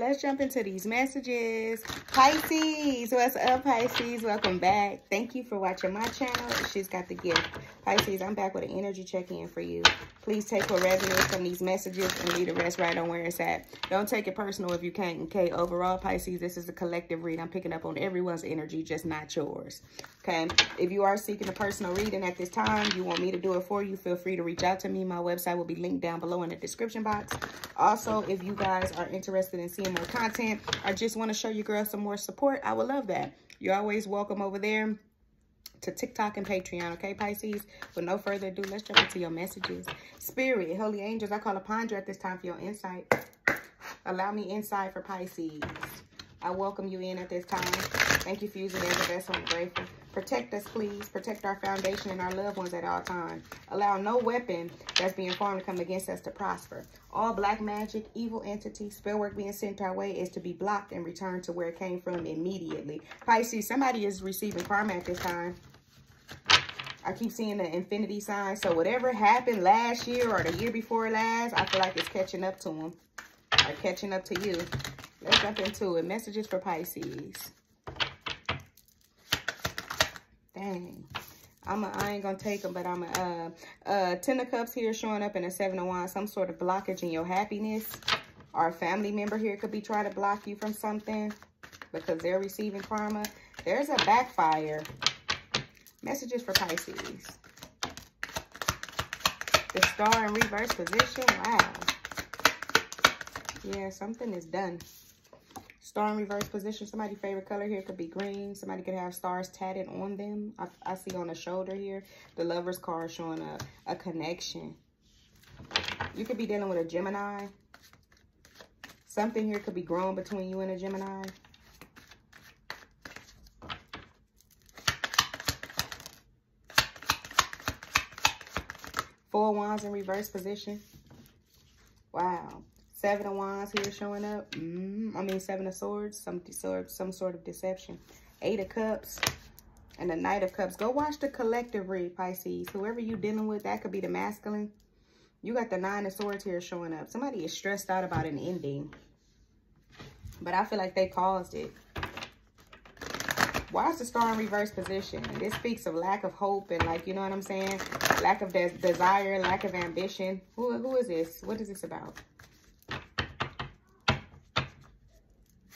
let's jump into these messages. Pisces, what's up, Pisces? Welcome back. Thank you for watching my channel. She's got the gift. Pisces, I'm back with an energy check-in for you. Please take what resonates from these messages and leave the rest right on where it's at. Don't take it personal if you can't, okay? Overall, Pisces, this is a collective read. I'm picking up on everyone's energy, just not yours, okay? If you are seeking a personal reading at this time, you want me to do it for you, feel free to reach out to me. My website will be linked down below in the description box. Also, if you guys are interested in seeing more content or just want to show your girl some more support, I would love that. You're always welcome over there to TikTok and Patreon, okay, Pisces? With no further ado, let's jump into your messages. Spirit, holy angels, I call upon you at this time for your insight. Allow me insight for Pisces. I welcome you in at this time. Thank you for using it as a vessel. Grateful. Protect us, please. Protect our foundation and our loved ones at all times. Allow no weapon that's being formed to come against us to prosper. All black magic, evil entity, spell work being sent our way is to be blocked and returned to where it came from immediately. Pisces, somebody is receiving karma at this time. I keep seeing the infinity sign. So whatever happened last year or the year before last, I feel like it's catching up to them. Or catching up to you. Let's jump into it. Messages for Pisces. Dang. I'm a, I ain't gonna take them, but I'm a, uh, uh, Ten of Cups here showing up in a Seven of Wands, some sort of blockage in your happiness. A family member here could be trying to block you from something because they're receiving karma. There's a backfire. Messages for Pisces. The star in reverse position. Wow. Yeah, something is done. Star in reverse position. Somebody's favorite color here could be green. Somebody could have stars tatted on them. I, I see on the shoulder here. The lover's card showing a, a connection. You could be dealing with a Gemini. Something here could be growing between you and a Gemini. Four wands in reverse position. Wow. Seven of wands here showing up. Mm, I mean, seven of swords. Some, some sort of deception. Eight of cups. And the knight of cups. Go watch the collective read, Pisces. Whoever you dealing with, that could be the masculine. You got the nine of swords here showing up. Somebody is stressed out about an ending. But I feel like they caused it. Why is the star in reverse position? This speaks of lack of hope and like, you know what I'm saying? Lack of de desire, lack of ambition. Who, who is this? What is this about?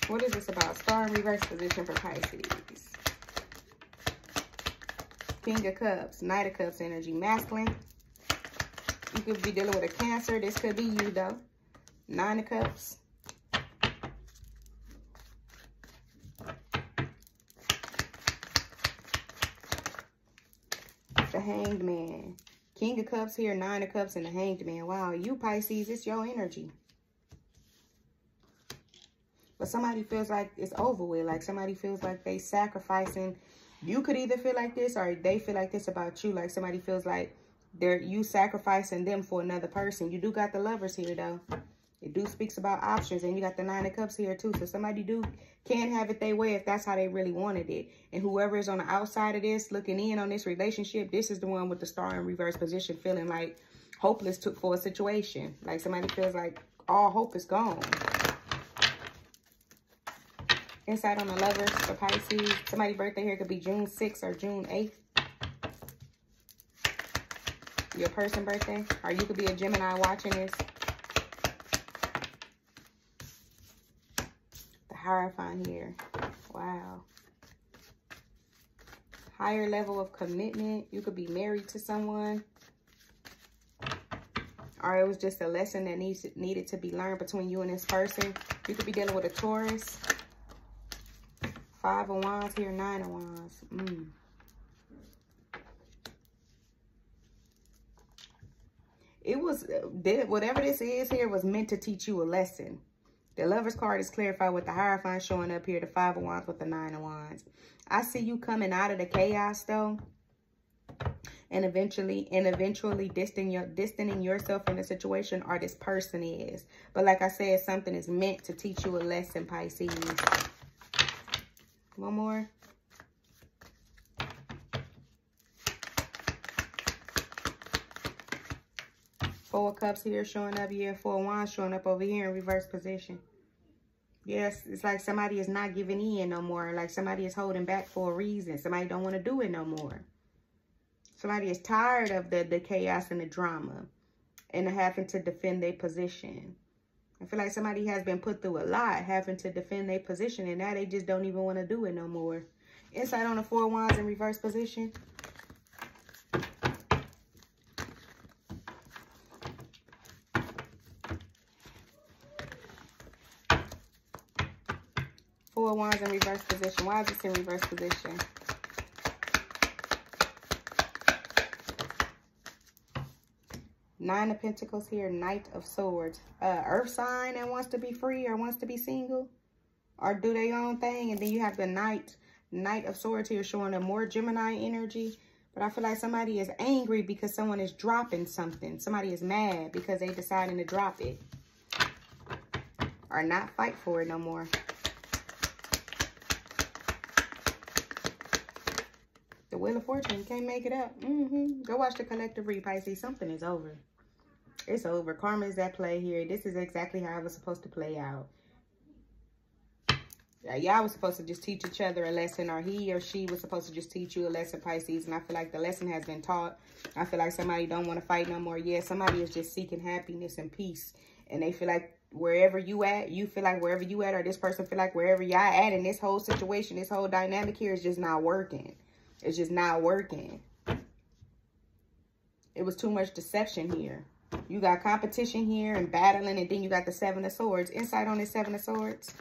What is this about? Star in reverse position for Pisces. King of Cups, Knight of Cups energy, masculine. You could be dealing with a Cancer. This could be you, though. Nine of Cups. the Hanged Man. King of Cups here, Nine of Cups, and the Hanged Man. Wow, you Pisces, it's your energy. But somebody feels like it's over with. Like somebody feels like they sacrificing. You could either feel like this or they feel like this about you. Like somebody feels like they're you sacrificing them for another person. You do got the lovers here though. It do speaks about options, and you got the Nine of Cups here, too. So somebody do can have it their way if that's how they really wanted it. And whoever is on the outside of this, looking in on this relationship, this is the one with the star in reverse position, feeling like hopeless to, for a situation. Like somebody feels like all hope is gone. Insight on the lovers for Pisces. Somebody's birthday here could be June 6th or June 8th. Your person birthday. Or you could be a Gemini watching this. The Hierophant here. Wow. Higher level of commitment. You could be married to someone. Or it was just a lesson that needs needed to be learned between you and this person. You could be dealing with a Taurus. Five of Wands here, Nine of Wands. Mm. It was, whatever this is here was meant to teach you a lesson. The lover's card is clarified with the Hierophant showing up here, the Five of Wands with the Nine of Wands. I see you coming out of the chaos, though. And eventually, and eventually distancing, your, distancing yourself from the situation or this person is. But like I said, something is meant to teach you a lesson, Pisces. One more. Four Cups here showing up here. Four Wands showing up over here in reverse position. Yes, it's like somebody is not giving in no more. Like somebody is holding back for a reason. Somebody don't want to do it no more. Somebody is tired of the, the chaos and the drama and having to defend their position. I feel like somebody has been put through a lot having to defend their position and now they just don't even want to do it no more. Inside on the four wands in reverse position. Four wands in reverse position. Why is this in reverse position? Nine of Pentacles here, Knight of Swords. Uh, earth sign that wants to be free or wants to be single or do their own thing. And then you have the Knight, Knight of Swords here showing a more Gemini energy. But I feel like somebody is angry because someone is dropping something. Somebody is mad because they deciding to drop it. Or not fight for it no more. The Wheel of Fortune, can't make it up. Mm -hmm. Go watch the collective read, Pisces. Something is over. It's over. Karma is at play here. This is exactly how it was supposed to play out. Yeah, y'all was supposed to just teach each other a lesson or he or she was supposed to just teach you a lesson, Pisces. And I feel like the lesson has been taught. I feel like somebody don't want to fight no more. Yeah, somebody is just seeking happiness and peace. And they feel like wherever you at, you feel like wherever you at or this person feel like wherever y'all at in this whole situation, this whole dynamic here is just not working. It's just not working. It was too much deception here. You got competition here and battling, and then you got the Seven of Swords. Insight on the Seven of Swords.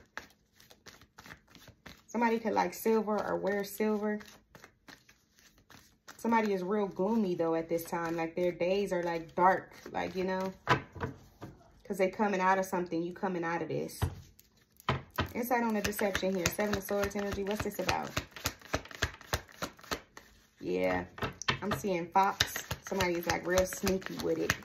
Somebody could like silver or wear silver. Somebody is real gloomy, though, at this time. Like, their days are, like, dark. Like, you know? Because they coming out of something. You coming out of this. Insight on the deception here. Seven of Swords energy. What's this about? Yeah. I'm seeing Fox. Somebody is, like, real sneaky with it.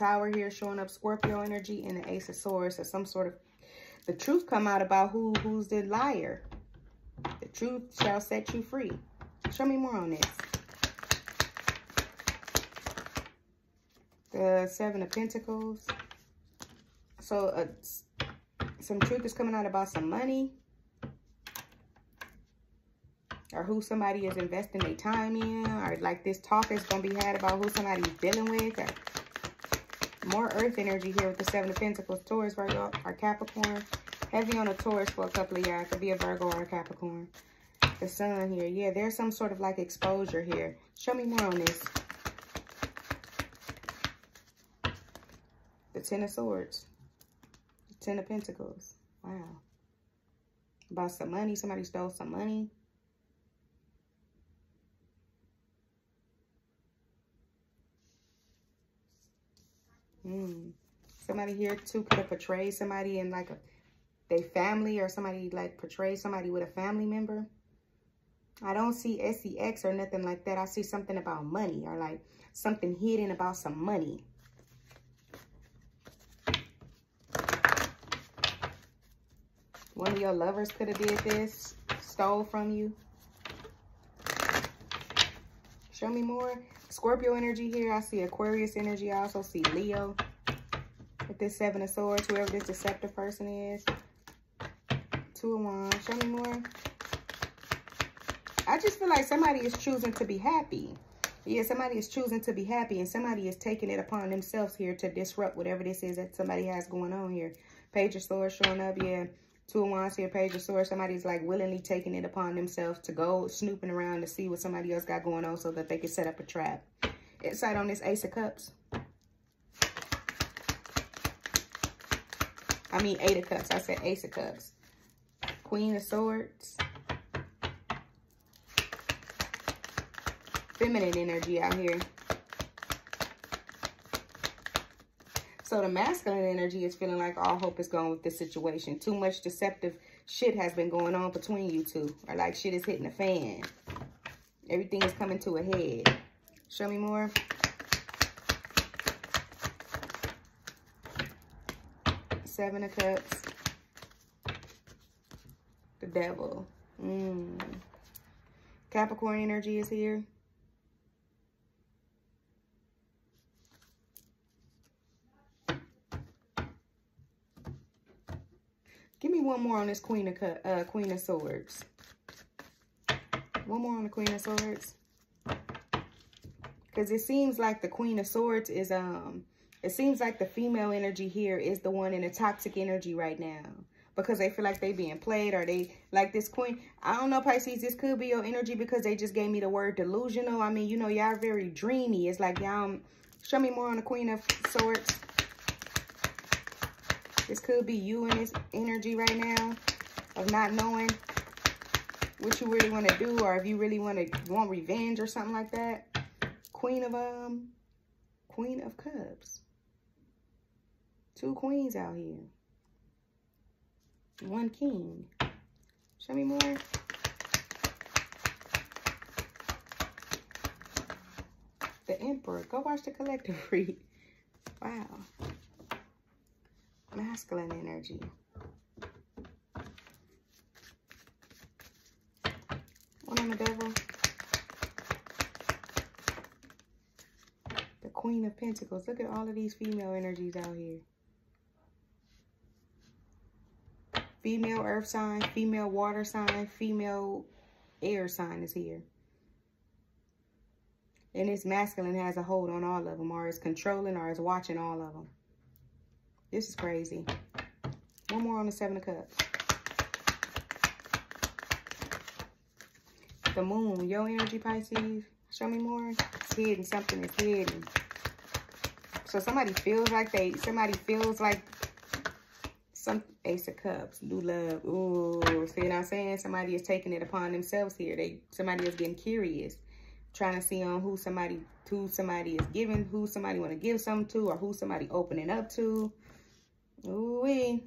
Tower here showing up Scorpio energy and the Ace of Swords. So some sort of, the truth come out about who who's the liar. The truth shall set you free. Show me more on this. The Seven of Pentacles. So uh, some truth is coming out about some money. Or who somebody is investing their time in. Or like this talk is going to be had about who somebody's dealing with. Or more earth energy here with the Seven of Pentacles. Taurus, Virgo, or Capricorn. Heavy on a Taurus for a couple of y'all. Could be a Virgo or a Capricorn. The sun here. Yeah, there's some sort of like exposure here. Show me more on this. The Ten of Swords. The Ten of Pentacles. Wow. About some money. Somebody stole some money. Mm. Somebody here too could have portrayed somebody in like a they family or somebody like portray somebody with a family member. I don't see SEX or nothing like that. I see something about money or like something hidden about some money. One of your lovers could have did this, stole from you. Show me more. Scorpio energy here. I see Aquarius energy. I also see Leo. With this Seven of Swords, whoever this deceptive person is. Two of Wands. Show me more. I just feel like somebody is choosing to be happy. Yeah, somebody is choosing to be happy and somebody is taking it upon themselves here to disrupt whatever this is that somebody has going on here. Page of Swords showing up, yeah. Two of Wands here, Page of Swords. Somebody's like willingly taking it upon themselves to go snooping around to see what somebody else got going on so that they can set up a trap. Insight on this Ace of Cups. I mean Eight of Cups. I said Ace of Cups. Queen of Swords. Feminine energy out here. So the masculine energy is feeling like all hope is gone with this situation. Too much deceptive shit has been going on between you two. Or like shit is hitting the fan. Everything is coming to a head. Show me more. Seven of Cups. The Devil. Mm. Capricorn energy is here. Give me one more on this Queen of uh, Queen of Swords. One more on the Queen of Swords. Because it seems like the Queen of Swords is, um, it seems like the female energy here is the one in a toxic energy right now. Because they feel like they being played or they, like this queen. I don't know, Pisces, this could be your energy because they just gave me the word delusional. I mean, you know, y'all very dreamy. It's like y'all, show me more on the Queen of Swords. This could be you in this energy right now of not knowing what you really want to do or if you really want to want revenge or something like that. Queen of um Queen of Cups. Two queens out here. One king. Show me more. The Emperor. Go watch the collective read. Wow masculine energy. One on the devil. The Queen of Pentacles. Look at all of these female energies out here. Female earth sign, female water sign, female air sign is here. And this masculine has a hold on all of them or is controlling or is watching all of them. This is crazy. One more on the Seven of Cups. The moon, your energy, Pisces. Show me more. It's hidden. Something is hidden. So somebody feels like they, somebody feels like some Ace of Cups, new love. Ooh, see what I'm saying? Somebody is taking it upon themselves here. They somebody is getting curious, trying to see on who somebody who somebody is giving, who somebody want to give something to, or who somebody opening up to. Ooh wee.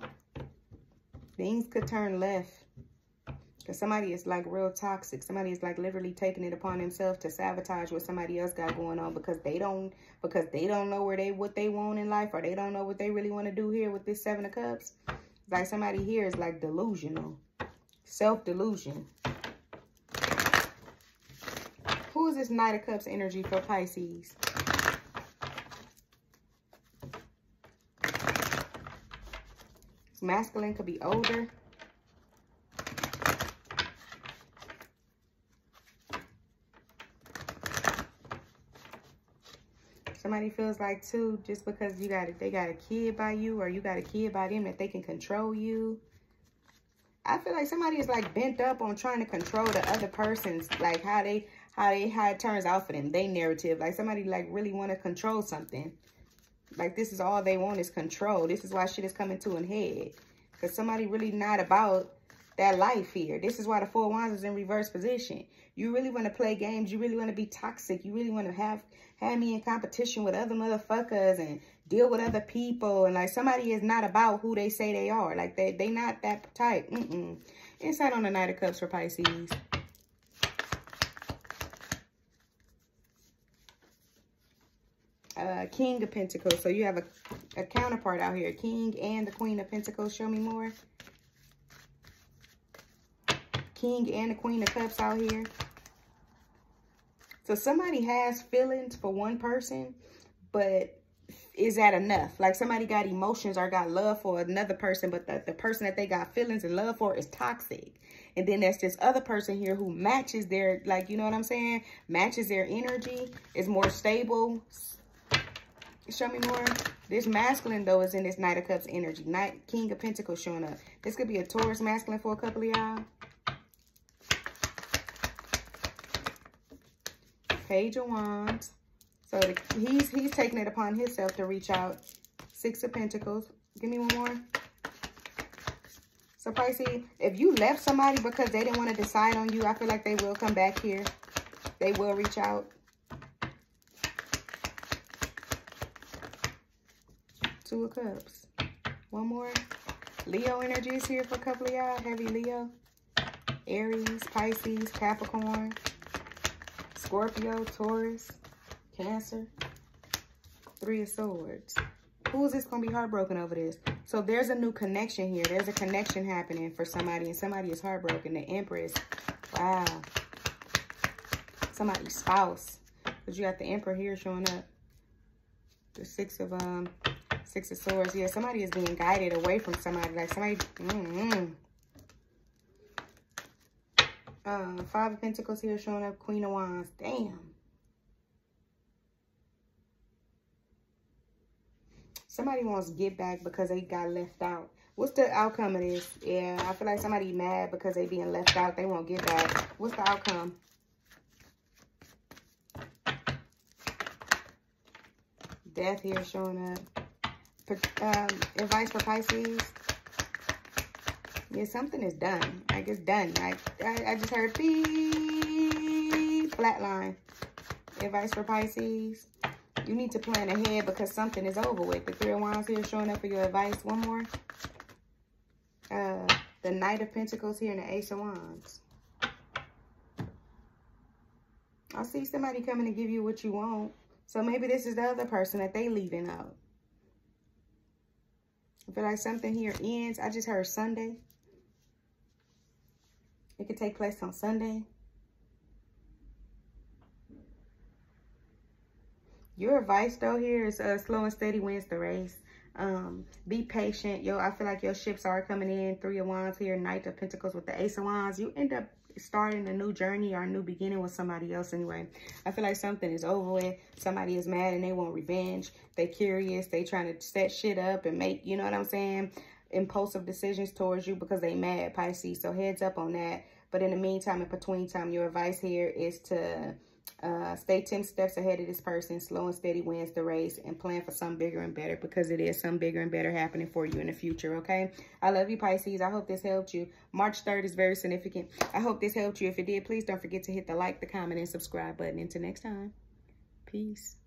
Things could turn left. Because somebody is like real toxic. Somebody is like literally taking it upon themselves to sabotage what somebody else got going on because they don't because they don't know where they what they want in life or they don't know what they really want to do here with this seven of cups. Like somebody here is like delusional. Self-delusion. Who is this Knight of Cups energy for Pisces? Masculine could be older. Somebody feels like too, just because you got it, they got a kid by you or you got a kid by them that they can control you. I feel like somebody is like bent up on trying to control the other person's like how they how they how it turns out for them, they narrative. Like somebody like really want to control something. Like, this is all they want is control. This is why shit is coming to an head. Because somebody really not about that life here. This is why the Four Wands is in reverse position. You really want to play games. You really want to be toxic. You really want to have, have me in competition with other motherfuckers and deal with other people. And, like, somebody is not about who they say they are. Like, they, they not that type. Mm-mm. Inside on the Knight of Cups for Pisces. Uh, King of Pentacles. So you have a, a counterpart out here. King and the Queen of Pentacles. Show me more. King and the Queen of Cups out here. So somebody has feelings for one person, but is that enough? Like somebody got emotions or got love for another person, but the, the person that they got feelings and love for is toxic. And then there's this other person here who matches their, like, you know what I'm saying? Matches their energy, is more stable, Show me more. This masculine, though, is in this Knight of Cups energy. Knight, King of Pentacles showing up. This could be a Taurus masculine for a couple of y'all. Page of Wands. So the, he's he's taking it upon himself to reach out. Six of Pentacles. Give me one more. So Pisces, if you left somebody because they didn't want to decide on you, I feel like they will come back here. They will reach out. Two of Cups. One more. Leo energy is here for a couple of y'all. Heavy Leo. Aries, Pisces, Capricorn, Scorpio, Taurus, Cancer. Three of Swords. Who is this going to be heartbroken over this? So there's a new connection here. There's a connection happening for somebody, and somebody is heartbroken. The Empress. Wow. Somebody's spouse. Because you got the Emperor here showing up. The Six of um Six of Swords. Yeah, somebody is being guided away from somebody. Like somebody... Mm uh, Five of Pentacles here showing up. Queen of Wands. Damn. Somebody wants to get back because they got left out. What's the outcome of this? Yeah, I feel like somebody mad because they being left out. They won't get back. What's the outcome? Death here showing up. Um, advice for Pisces. Yeah, something is done. Like, it's done. I, I, I just heard beep, flatline. Advice for Pisces. You need to plan ahead because something is over with. The Three of Wands here showing up for your advice. One more. Uh, the Knight of Pentacles here and the Ace of Wands. I see somebody coming to give you what you want. So maybe this is the other person that they leaving out. I feel like something here ends. I just heard Sunday. It could take place on Sunday. Your advice though here is uh, slow and steady wins the race. Um, be patient. Yo, I feel like your ships are coming in. Three of Wands here, Knight of Pentacles with the Ace of Wands. You end up starting a new journey or a new beginning with somebody else anyway. I feel like something is over with. Somebody is mad and they want revenge. They curious. They trying to set shit up and make, you know what I'm saying? Impulsive decisions towards you because they mad, Pisces. So heads up on that. But in the meantime, in between time, your advice here is to uh, stay 10 steps ahead of this person. Slow and steady wins the race and plan for something bigger and better because it is some bigger and better happening for you in the future, okay? I love you, Pisces. I hope this helped you. March 3rd is very significant. I hope this helped you. If it did, please don't forget to hit the like, the comment, and subscribe button. Until next time, peace.